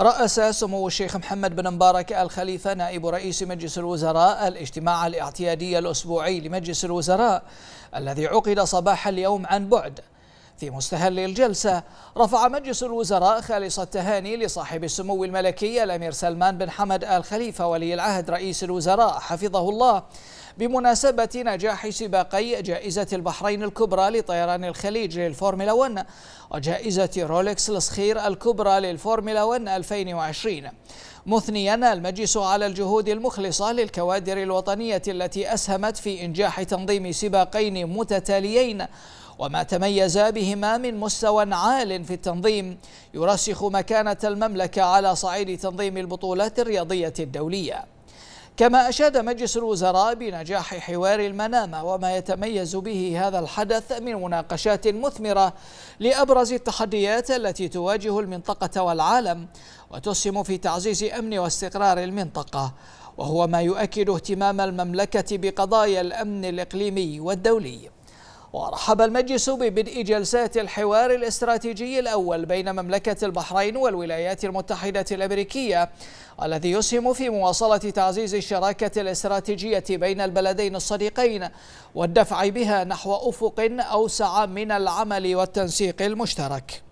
رأس سمو الشيخ محمد بن مبارك الخليفة نائب رئيس مجلس الوزراء الاجتماع الاعتيادي الأسبوعي لمجلس الوزراء الذي عقد صباح اليوم عن بعد. في مستهل الجلسة. رفع مجلس الوزراء خالص التهاني لصاحب السمو الملكي الأمير سلمان بن حمد الخليفة ولي العهد رئيس الوزراء حفظه الله. بمناسبة نجاح سباقي جائزة البحرين الكبرى لطيران الخليج للفورمولا 1 وجائزة رولكس الصخير الكبرى للفورمولا 1 2020 مثنيا المجلس على الجهود المخلصة للكوادر الوطنية التي أسهمت في إنجاح تنظيم سباقين متتاليين وما تميز بهما من مستوى عال في التنظيم. يرسخ مكانة المملكة على صعيد تنظيم البطولات الرياضية الدولية. كما أشاد مجلس الوزراء بنجاح حوار المنامة وما يتميز به هذا الحدث من مناقشات مثمرة لأبرز التحديات التي تواجه المنطقة والعالم وتسهم في تعزيز أمن واستقرار المنطقة. وهو ما يؤكد اهتمام المملكة بقضايا الأمن الإقليمي والدولي. ورحب المجلس ببدء جلسات الحوار الاستراتيجي الأول بين مملكة البحرين والولايات المتحدة الأمريكية الذي يسهم في مواصلة تعزيز الشراكة الاستراتيجية بين البلدين الصديقين والدفع بها نحو أفق أوسع من العمل والتنسيق المشترك.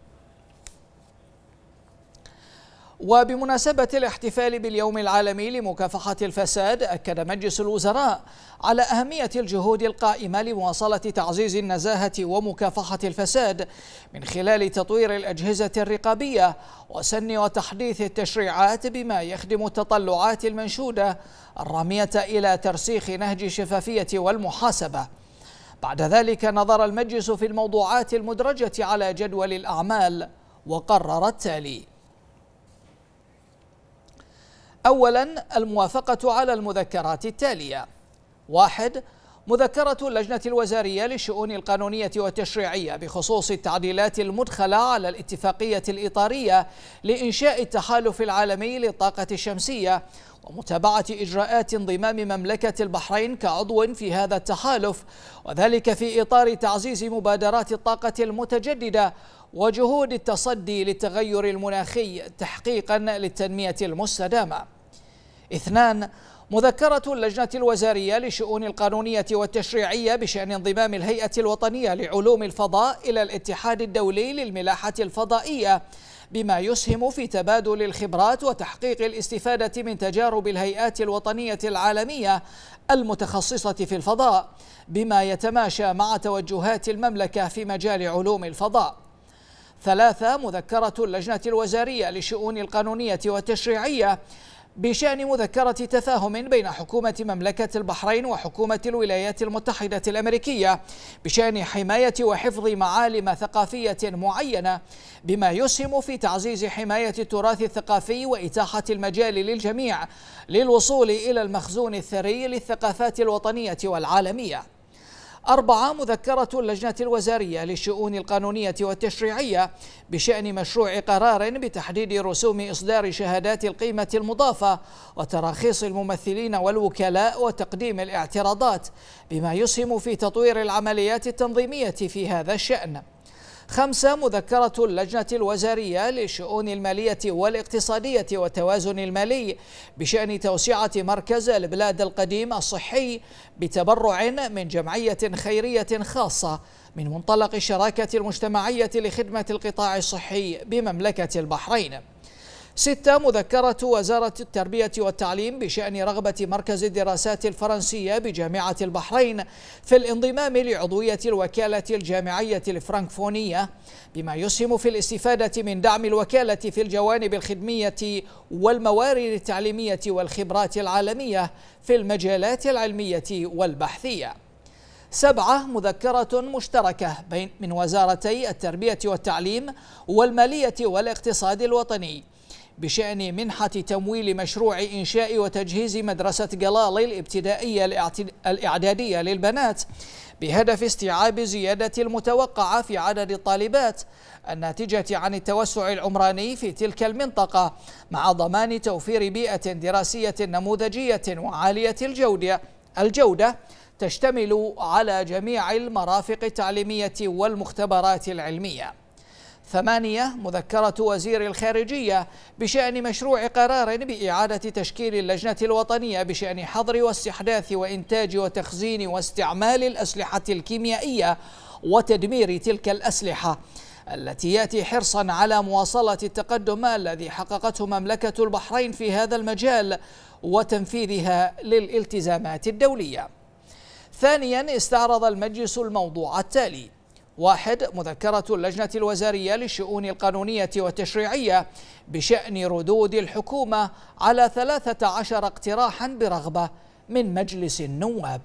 وبمناسبة الاحتفال باليوم العالمي لمكافحة الفساد أكد مجلس الوزراء على أهمية الجهود القائمة لمواصلة تعزيز النزاهة ومكافحة الفساد من خلال تطوير الأجهزة الرقابية وسن وتحديث التشريعات بما يخدم التطلعات المنشودة الرامية إلى ترسيخ نهج الشفافية والمحاسبة. بعد ذلك نظر المجلس في الموضوعات المدرجة على جدول الأعمال وقرر التالي أولا الموافقة على المذكرات التالية. واحد مذكرة اللجنة الوزارية للشؤون القانونية والتشريعية بخصوص التعديلات المدخلة على الاتفاقية الإطارية لإنشاء التحالف العالمي للطاقة الشمسية ومتابعة إجراءات انضمام مملكة البحرين كعضو في هذا التحالف وذلك في إطار تعزيز مبادرات الطاقة المتجددة وجهود التصدي للتغير المناخي تحقيقا للتنمية المستدامة. اثنان مذكرة اللجنة الوزارية للشؤون القانونية والتشريعية بشأن انضمام الهيئة الوطنية لعلوم الفضاء إلى الاتحاد الدولي للملاحة الفضائية بما يسهم في تبادل الخبرات وتحقيق الاستفادة من تجارب الهيئات الوطنية العالمية المتخصصة في الفضاء بما يتماشى مع توجهات المملكة في مجال علوم الفضاء. ثلاثة مذكرة اللجنة الوزارية للشؤون القانونية والتشريعية بشأن مذكرة تفاهم بين حكومة مملكة البحرين وحكومة الولايات المتحدة الأمريكية بشأن حماية وحفظ معالم ثقافية معينة بما يسهم في تعزيز حماية التراث الثقافي وإتاحة المجال للجميع للوصول إلى المخزون الثري للثقافات الوطنية والعالمية. أربعة مذكرة اللجنة الوزارية للشؤون القانونية والتشريعية بشأن مشروع قرار بتحديد رسوم إصدار شهادات القيمة المضافة وتراخيص الممثلين والوكلاء وتقديم الاعتراضات بما يسهم في تطوير العمليات التنظيمية في هذا الشأن. خمسة مذكرة اللجنة الوزارية للشؤون المالية والاقتصادية والتوازن المالي بشأن توسعة مركز البلاد القديم الصحي بتبرع من جمعية خيرية خاصة من منطلق الشراكة المجتمعية لخدمة القطاع الصحي بمملكة البحرين. ستة مذكرة وزارة التربية والتعليم بشأن رغبة مركز الدراسات الفرنسية بجامعة البحرين في الانضمام لعضوية الوكالة الجامعية الفرنكفونية بما يسهم في الاستفادة من دعم الوكالة في الجوانب الخدمية والموارد التعليمية والخبرات العالمية في المجالات العلمية والبحثية. سبعة مذكرة مشتركة بين من وزارتي التربية والتعليم والمالية والاقتصاد الوطني. بشأن منحة تمويل مشروع إنشاء وتجهيز مدرسة قلالي الابتدائية الإعدادية للبنات بهدف استيعاب زيادة المتوقعة في عدد الطالبات الناتجة عن التوسع العمراني في تلك المنطقة مع ضمان توفير بيئة دراسية نموذجية وعالية الجودة الجودة تشتمل على جميع المرافق التعليمية والمختبرات العلمية. ثمانية مذكرة وزير الخارجية بشأن مشروع قرار بإعادة تشكيل اللجنة الوطنية بشأن حظر واستحداث وإنتاج وتخزين واستعمال الأسلحة الكيميائية وتدمير تلك الأسلحة التي يأتي حرصا على مواصلة التقدم الذي حققته مملكة البحرين في هذا المجال وتنفيذها للالتزامات الدولية. ثانيا استعرض المجلس الموضوع التالي: واحد مذكرة اللجنة الوزارية للشؤون القانونية والتشريعية بشأن ردود الحكومة على 13 اقتراحا برغبة من مجلس النواب.